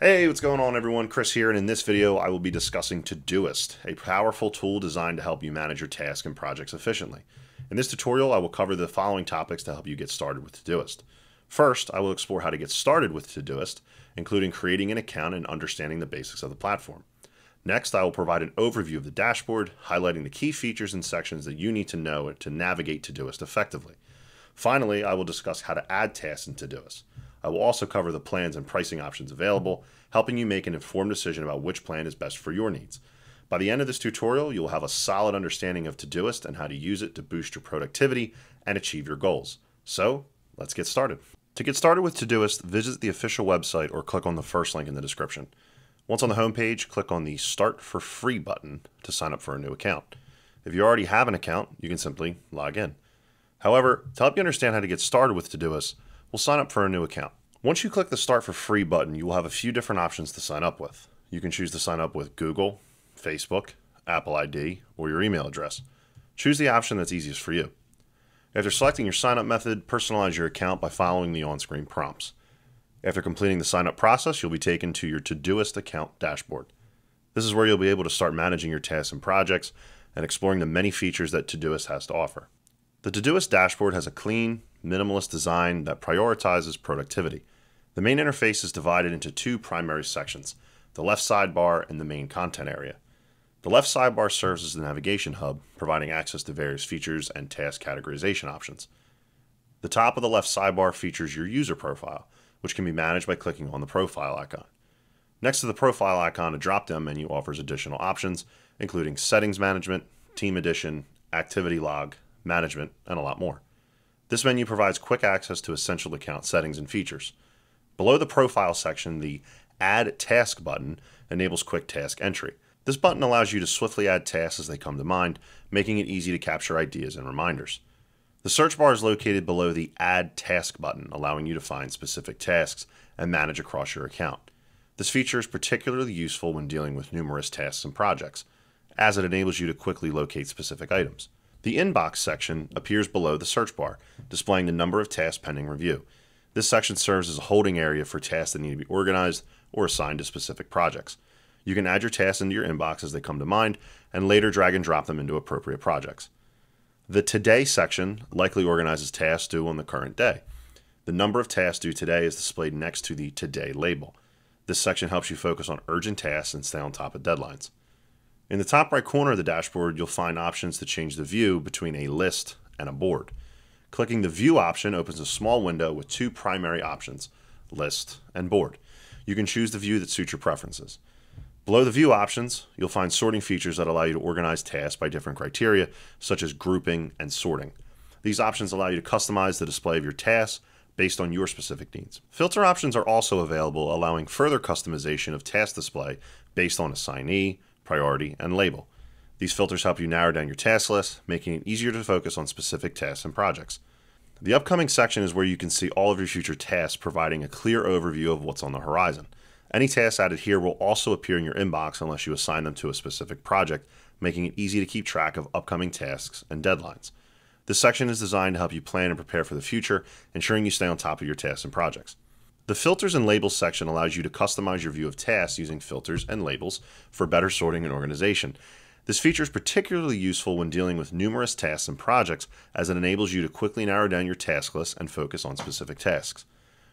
Hey, what's going on everyone? Chris here, and in this video I will be discussing Todoist, a powerful tool designed to help you manage your tasks and projects efficiently. In this tutorial I will cover the following topics to help you get started with Todoist. First, I will explore how to get started with Todoist, including creating an account and understanding the basics of the platform. Next, I will provide an overview of the dashboard, highlighting the key features and sections that you need to know to navigate Todoist effectively. Finally, I will discuss how to add tasks in Todoist. I will also cover the plans and pricing options available, helping you make an informed decision about which plan is best for your needs. By the end of this tutorial, you will have a solid understanding of Todoist and how to use it to boost your productivity and achieve your goals. So, let's get started. To get started with Todoist, visit the official website or click on the first link in the description. Once on the homepage, click on the Start for Free button to sign up for a new account. If you already have an account, you can simply log in. However, to help you understand how to get started with Todoist, we'll sign up for a new account. Once you click the Start for Free button, you will have a few different options to sign up with. You can choose to sign up with Google, Facebook, Apple ID, or your email address. Choose the option that's easiest for you. After selecting your sign up method, personalize your account by following the on screen prompts. After completing the sign up process, you'll be taken to your Todoist account dashboard. This is where you'll be able to start managing your tasks and projects and exploring the many features that Todoist has to offer. The Todoist dashboard has a clean, minimalist design that prioritizes productivity. The main interface is divided into two primary sections the left sidebar and the main content area. The left sidebar serves as the navigation hub, providing access to various features and task categorization options. The top of the left sidebar features your user profile, which can be managed by clicking on the profile icon. Next to the profile icon, a drop down menu offers additional options, including settings management, team edition, activity log, management, and a lot more. This menu provides quick access to essential account settings and features. Below the Profile section, the Add Task button enables quick task entry. This button allows you to swiftly add tasks as they come to mind, making it easy to capture ideas and reminders. The search bar is located below the Add Task button, allowing you to find specific tasks and manage across your account. This feature is particularly useful when dealing with numerous tasks and projects, as it enables you to quickly locate specific items. The Inbox section appears below the search bar, displaying the number of tasks pending review. This section serves as a holding area for tasks that need to be organized or assigned to specific projects. You can add your tasks into your inbox as they come to mind and later drag and drop them into appropriate projects. The Today section likely organizes tasks due on the current day. The number of tasks due today is displayed next to the Today label. This section helps you focus on urgent tasks and stay on top of deadlines. In the top right corner of the dashboard, you'll find options to change the view between a list and a board. Clicking the View option opens a small window with two primary options, List and Board. You can choose the view that suits your preferences. Below the View options, you'll find sorting features that allow you to organize tasks by different criteria, such as grouping and sorting. These options allow you to customize the display of your tasks based on your specific needs. Filter options are also available, allowing further customization of task display based on assignee, priority, and label. These filters help you narrow down your task list, making it easier to focus on specific tasks and projects. The upcoming section is where you can see all of your future tasks, providing a clear overview of what's on the horizon. Any tasks added here will also appear in your inbox unless you assign them to a specific project, making it easy to keep track of upcoming tasks and deadlines. This section is designed to help you plan and prepare for the future, ensuring you stay on top of your tasks and projects. The Filters and Labels section allows you to customize your view of tasks using filters and labels for better sorting and organization. This feature is particularly useful when dealing with numerous tasks and projects as it enables you to quickly narrow down your task list and focus on specific tasks.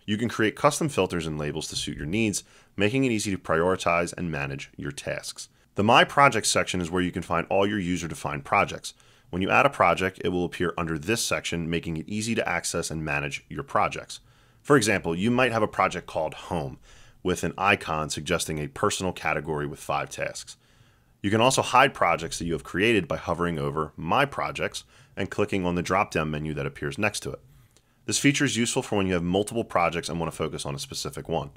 You can create custom filters and labels to suit your needs, making it easy to prioritize and manage your tasks. The My Projects section is where you can find all your user defined projects. When you add a project, it will appear under this section, making it easy to access and manage your projects. For example, you might have a project called Home with an icon suggesting a personal category with five tasks. You can also hide projects that you have created by hovering over My Projects and clicking on the drop down menu that appears next to it. This feature is useful for when you have multiple projects and want to focus on a specific one.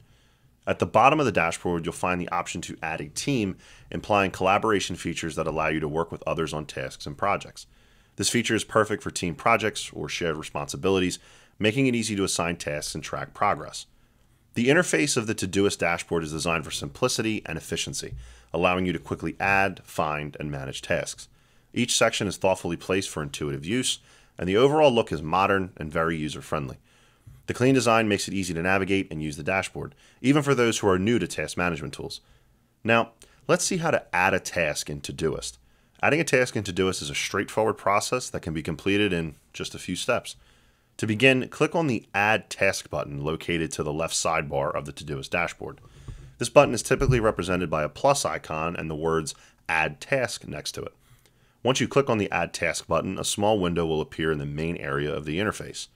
At the bottom of the dashboard, you'll find the option to add a team, implying collaboration features that allow you to work with others on tasks and projects. This feature is perfect for team projects or shared responsibilities making it easy to assign tasks and track progress. The interface of the Todoist dashboard is designed for simplicity and efficiency, allowing you to quickly add, find, and manage tasks. Each section is thoughtfully placed for intuitive use, and the overall look is modern and very user friendly. The clean design makes it easy to navigate and use the dashboard, even for those who are new to task management tools. Now, let's see how to add a task in Todoist. Adding a task in Todoist is a straightforward process that can be completed in just a few steps. To begin, click on the Add Task button located to the left sidebar of the Todoist dashboard. This button is typically represented by a plus icon and the words Add Task next to it. Once you click on the Add Task button, a small window will appear in the main area of the interface.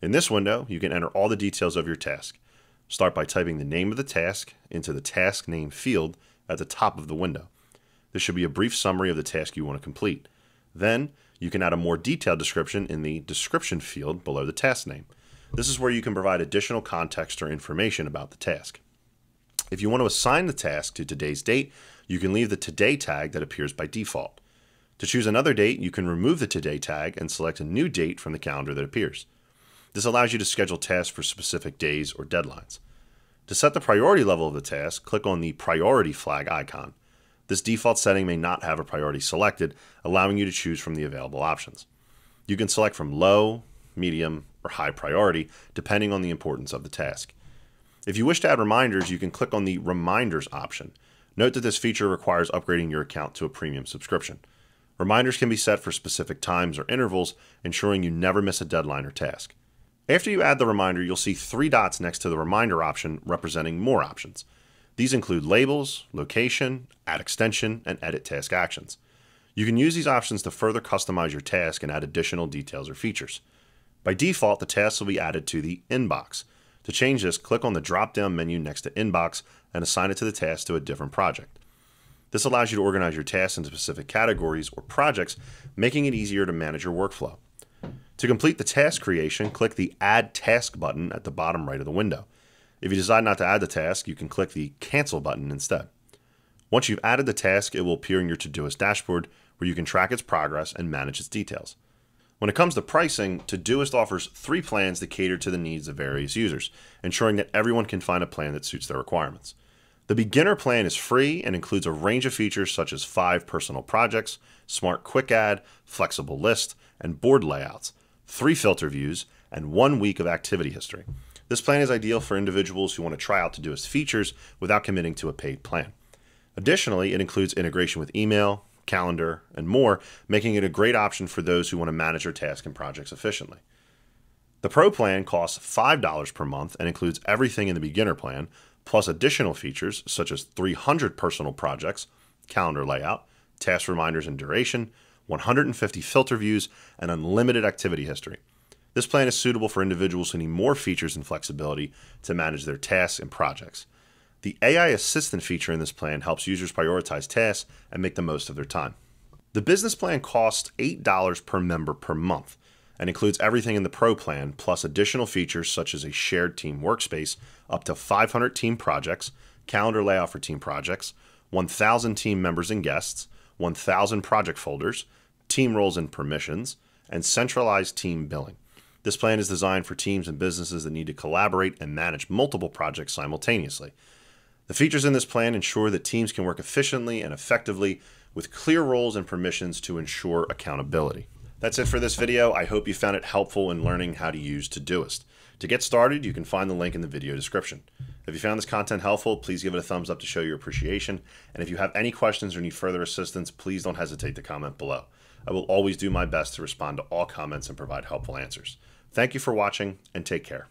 In this window, you can enter all the details of your task. Start by typing the name of the task into the task name field at the top of the window. This should be a brief summary of the task you want to complete. Then, you can add a more detailed description in the description field below the task name. This is where you can provide additional context or information about the task. If you want to assign the task to today's date, you can leave the today tag that appears by default. To choose another date, you can remove the today tag and select a new date from the calendar that appears. This allows you to schedule tasks for specific days or deadlines. To set the priority level of the task, click on the priority flag icon. This default setting may not have a priority selected, allowing you to choose from the available options. You can select from low, medium, or high priority, depending on the importance of the task. If you wish to add reminders, you can click on the Reminders option. Note that this feature requires upgrading your account to a premium subscription. Reminders can be set for specific times or intervals, ensuring you never miss a deadline or task. After you add the reminder, you'll see three dots next to the reminder option representing more options. These include labels, location, add extension, and edit task actions. You can use these options to further customize your task and add additional details or features. By default, the task will be added to the inbox. To change this, click on the drop down menu next to inbox and assign it to the task to a different project. This allows you to organize your tasks into specific categories or projects, making it easier to manage your workflow. To complete the task creation, click the Add Task button at the bottom right of the window. If you decide not to add the task, you can click the Cancel button instead. Once you've added the task, it will appear in your Todoist dashboard where you can track its progress and manage its details. When it comes to pricing, Todoist offers three plans that cater to the needs of various users, ensuring that everyone can find a plan that suits their requirements. The beginner plan is free and includes a range of features such as five personal projects, smart quick add, flexible list, and board layouts, three filter views, and one week of activity history. This plan is ideal for individuals who want to try out Todoist features without committing to a paid plan. Additionally, it includes integration with email, calendar, and more, making it a great option for those who want to manage their tasks and projects efficiently. The Pro plan costs $5 per month and includes everything in the beginner plan, plus additional features such as 300 personal projects, calendar layout, task reminders and duration, 150 filter views, and unlimited activity history. This plan is suitable for individuals who need more features and flexibility to manage their tasks and projects. The AI Assistant feature in this plan helps users prioritize tasks and make the most of their time. The business plan costs $8 per member per month and includes everything in the Pro plan, plus additional features such as a shared team workspace, up to 500 team projects, calendar layout for team projects, 1,000 team members and guests, 1,000 project folders, team roles and permissions, and centralized team billing. This plan is designed for teams and businesses that need to collaborate and manage multiple projects simultaneously. The features in this plan ensure that teams can work efficiently and effectively with clear roles and permissions to ensure accountability. That's it for this video. I hope you found it helpful in learning how to use Todoist. To get started, you can find the link in the video description. If you found this content helpful, please give it a thumbs up to show your appreciation. And if you have any questions or need further assistance, please don't hesitate to comment below. I will always do my best to respond to all comments and provide helpful answers. Thank you for watching and take care.